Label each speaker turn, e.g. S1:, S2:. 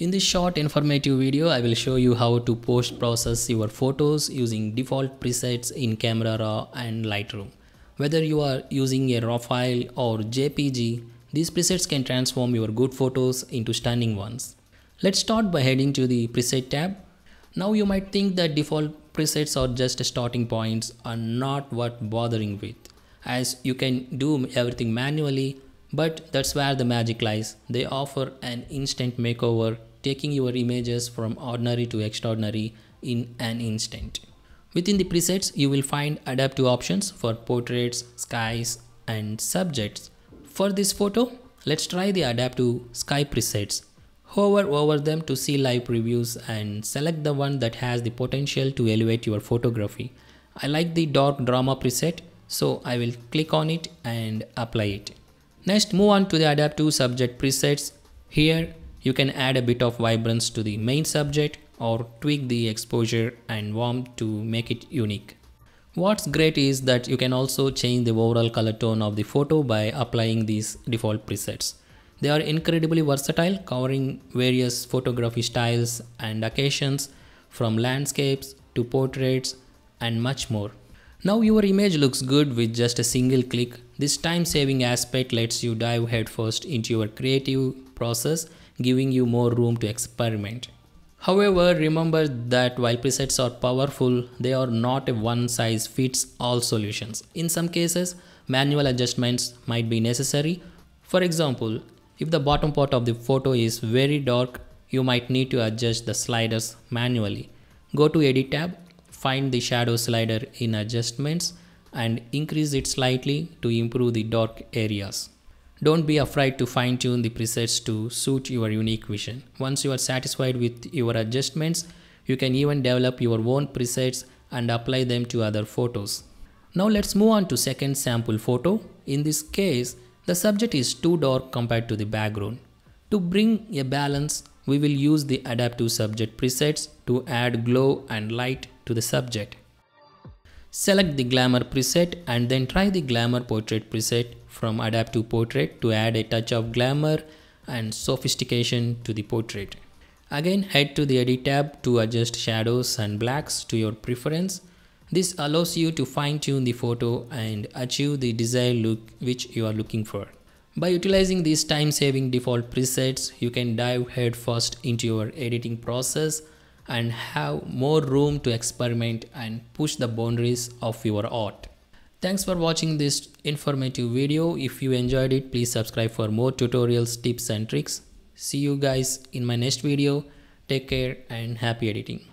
S1: In this short informative video, I will show you how to post process your photos using default presets in Camera Raw and Lightroom. Whether you are using a RAW file or JPG, these presets can transform your good photos into stunning ones. Let's start by heading to the preset tab. Now you might think that default presets are just starting points are not what bothering with as you can do everything manually but that's where the magic lies. They offer an instant makeover taking your images from ordinary to extraordinary in an instant. Within the presets, you will find adaptive options for portraits, skies, and subjects. For this photo, let's try the adaptive sky presets. Hover over them to see live previews and select the one that has the potential to elevate your photography. I like the dark drama preset, so I will click on it and apply it. Next, move on to the adaptive subject presets. Here, you can add a bit of vibrance to the main subject or tweak the exposure and warmth to make it unique. What's great is that you can also change the overall color tone of the photo by applying these default presets. They are incredibly versatile, covering various photography styles and occasions from landscapes to portraits and much more. Now your image looks good with just a single click. This time saving aspect lets you dive headfirst into your creative process giving you more room to experiment. However, remember that while presets are powerful, they are not a one size fits all solutions. In some cases, manual adjustments might be necessary. For example, if the bottom part of the photo is very dark, you might need to adjust the sliders manually. Go to Edit tab, find the shadow slider in adjustments and increase it slightly to improve the dark areas. Don't be afraid to fine tune the presets to suit your unique vision. Once you are satisfied with your adjustments, you can even develop your own presets and apply them to other photos. Now let's move on to second sample photo. In this case, the subject is too dark compared to the background. To bring a balance, we will use the adaptive subject presets to add glow and light to the subject. Select the glamour preset and then try the glamour portrait preset from adaptive portrait to add a touch of glamour and sophistication to the portrait. Again head to the edit tab to adjust shadows and blacks to your preference. This allows you to fine tune the photo and achieve the desired look which you are looking for. By utilizing these time saving default presets, you can dive head first into your editing process and have more room to experiment and push the boundaries of your art. Thanks for watching this informative video. If you enjoyed it, please subscribe for more tutorials, tips and tricks. See you guys in my next video. Take care and happy editing.